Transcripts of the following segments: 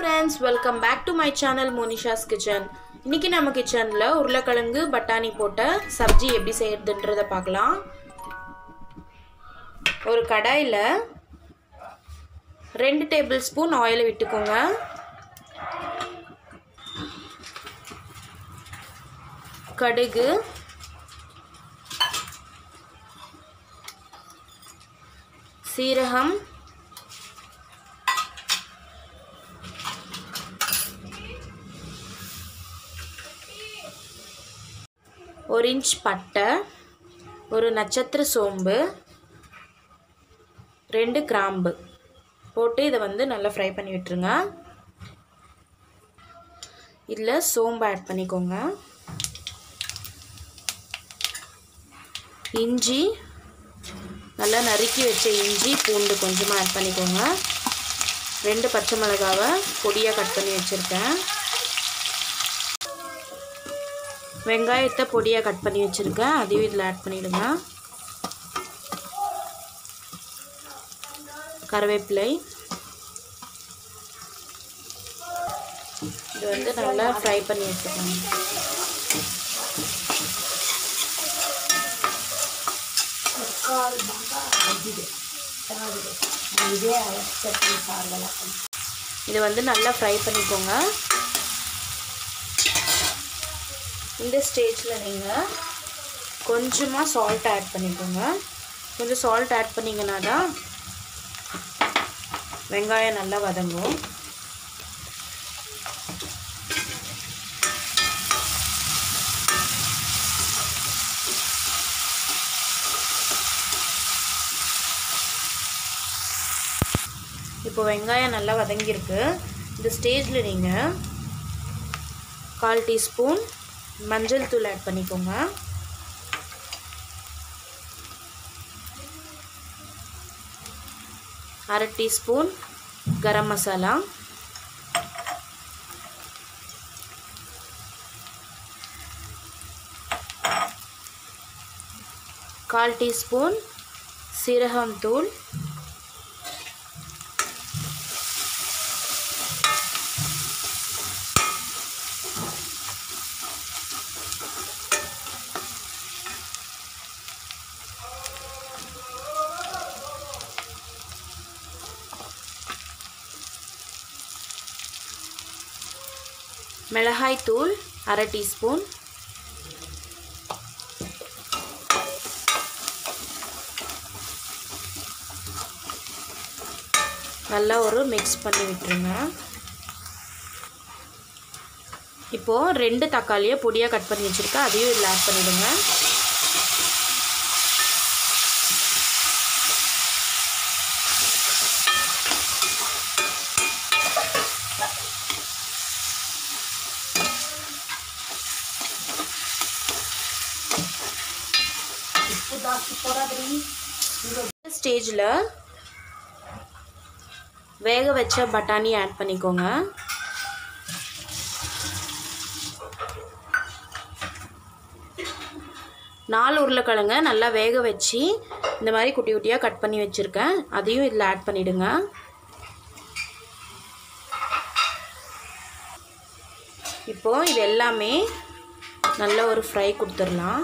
Friends welcome back to my channel Monisha's kitchen இன்னைக்கு நம்ம கிச்சனில் உருளைக்கிழங்கு பட்டாணி போட்ட சப்ஜி எப்படி செய்யறதுன்றதை பார்க்கலாம். ஒரு கடாயில் ரெண்டு டேபிள் ஸ்பூன் ஆயில் விட்டுக்கோங்க. கடுகு. சீரகம். ஒரு இன்ச் பட்டை ஒரு நட்சத்திர சோம்பு ரெண்டு கிராம்பு. போட்டு இதை வந்து நல்லா ஃப்ரை பண்ணி விட்டுருங்க. இதில் சோம்பு ஆட் பண்ணிக்கோங்க. இஞ்சி நல்லா நறுக்கி வச்ச இஞ்சி பூண்டு கொஞ்சமாக ஆட் பண்ணிக்கோங்க. ரெண்டு பச்சை மிளகாவை பொடியாக கட் பண்ணி வச்சுருக்கேன். வெங்காயத்தை பொடியாக கட் பண்ணி வச்சுருக்கேன். அதையும் இதில் ஆட் பண்ணிவிடுங்க கருவேப்பிலை. இது வந்து நல்லா ஃப்ரை பண்ணி எடுத்துக்கோங்க இது வந்து நல்லா ஃப்ரை பண்ணிக்கோங்க. இந்த ஸ்டேஜில் நீங்கள் கொஞ்சமாக சால்ட் ஆட் பண்ணிக்கோங்க. கொஞ்சம் சால்ட் ஆட் பண்ணிங்கன்னா தான் வெங்காயம் நல்லா வதங்கும். இப்போ வெங்காயம் நல்லா வதங்கியிருக்கு. இந்த ஸ்டேஜில் நீங்கள் கால் டீஸ்பூன் மஞ்சள் தூள் ஆட் பண்ணிக்கோங்க. அரை டீஸ்பூன் கரம் மசாலா. கால் டீஸ்பூன் சீரகம் தூள். மிளகாய் தூள் அரை டீஸ்பூன். நல்லா ஒரு மிக்ஸ் பண்ணி விட்டுருங்க. இப்போது ரெண்டு தக்காளியை பொடியாக கட் பண்ணி வச்சுருக்கேன். அதையும் இதில் ஆட் பண்ணிவிடுங்க ஸ்டேஜில் வேக வச்ச பட்டாணி ஆட் பண்ணிக்கோங்க. நாலு உருளைக்கிழங்க நல்லா வேக வச்சு இந்த மாதிரி குட்டி குட்டியாக கட் பண்ணி வச்சுருக்கேன். அதையும் இதில் ஆட் பண்ணிவிடுங்க இப்போது இது எல்லாமே நல்ல ஒரு ஃப்ரை கொடுத்துடலாம்.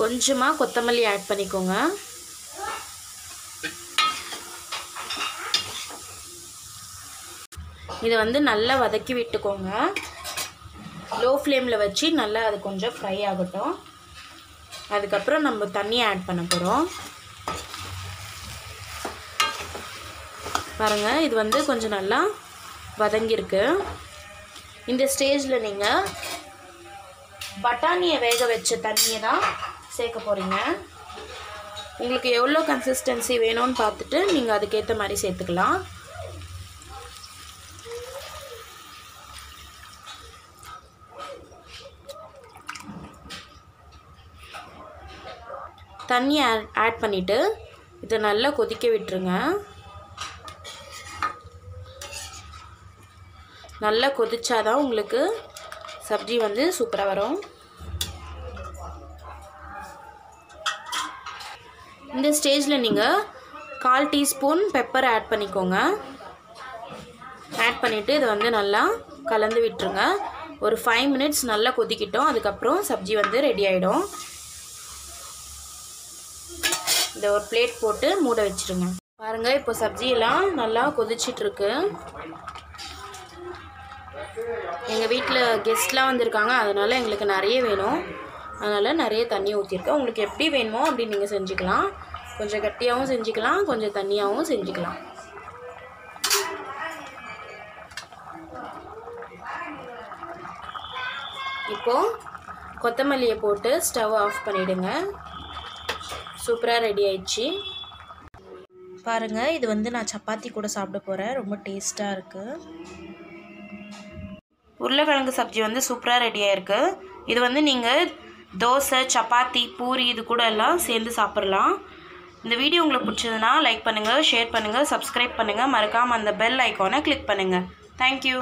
கொஞ்சமாக கொத்தமல்லி ஆட் பண்ணிக்கோங்க. இதை வந்து நல்லா வதக்கி விட்டுக்கோங்க. லோ ஃப்ளேமில் வச்சு நல்லா அது கொஞ்சம் ஃப்ரை ஆகட்டும். அதுக்கப்புறம் நம்ம தண்ணி ஆட் பண்ண போகிறோம் பாருங்கள் இது வந்து கொஞ்சம் நல்லா வதங்கியிருக்கு. இந்த ஸ்டேஜில் நீங்கள் பட்டாணியை வேக வச்ச தண்ணியை தான் சேர்க்க போகிறீங்க உங்களுக்கு எவ்வளோ கன்சிஸ்டன்சி வேணும்னு பார்த்துட்டு நீங்கள் அதுக்கேற்ற மாதிரி சேர்த்துக்கலாம். தண்ணி ஆட் பண்ணிவிட்டு இதை நல்லா கொதிக்க விட்டுருங்க. நல்லா கொதிச்சாதான் உங்களுக்கு சப்ஜி வந்து சூப்பராக வரும். இந்த ஸ்டேஜில் நீங்கள் கால் டீஸ்பூன் பெப்பர் ஆட் பண்ணிக்கோங்க. ஆட் பண்ணிவிட்டு இதை வந்து நல்லா கலந்து விட்டுருங்க. ஒரு ஃபைவ் மினிட்ஸ் நல்லா கொதிக்கிட்டோம். அதுக்கப்புறம் சப்ஜி வந்து ரெடி ஆகிடும் இதை ஒரு பிளேட் போட்டு மூட வச்சுருங்க. பாருங்கள் இப்போ சப்ஜியெல்லாம் நல்லா கொதிச்சிட்ருக்கு. எங்கள் வீட்டில் கெஸ்ட்லாம் வந்திருக்காங்க. அதனால் எங்களுக்கு நிறைய வேணும். அதனால் நிறைய தண்ணி ஊற்றிருக்கேன் உங்களுக்கு எப்படி வேணுமோ அப்படி நீங்கள் செஞ்சுக்கலாம். கொஞ்சம் கட்டியாகவும் செஞ்சுக்கலாம் கொஞ்சம் தண்ணியாகவும் செஞ்சுக்கலாம். இப்போது கொத்தமல்லியை போட்டு ஸ்டவ் ஆஃப் பண்ணிவிடுங்க சூப்பராக ரெடி ஆயிடுச்சு. பாருங்கள் இது வந்து நான் சப்பாத்தி கூட சாப்பிட போகிறேன் ரொம்ப டேஸ்ட்டாக இருக்குது உருளைக்கிழங்கு சப்ஜி வந்து சூப்பராக ரெடி ஆயிருக்கு. இது வந்து நீங்கள் தோசை சப்பாத்தி பூரி இது கூட எல்லாம் சேர்ந்து சாப்பிட்லாம். இந்த வீடியோ உங்களுக்கு பிடிச்சதுன்னா லைக் பண்ணுங்கள் ஷேர் பண்ணுங்கள் சப்ஸ்கிரைப் பண்ணுங்கள் மறக்காமல் அந்த பெல் ஐக்கானை கிளிக் பண்ணுங்கள் தேங்க்யூ